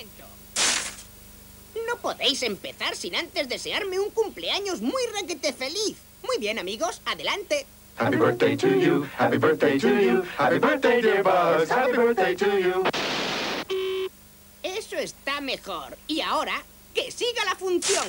momento. No podéis empezar sin antes desearme un cumpleaños muy raquete feliz. Muy bien, amigos, adelante. Happy birthday to you, happy birthday to you, happy birthday dear Buzz, happy birthday to you. Eso está mejor. Y ahora, que siga la función.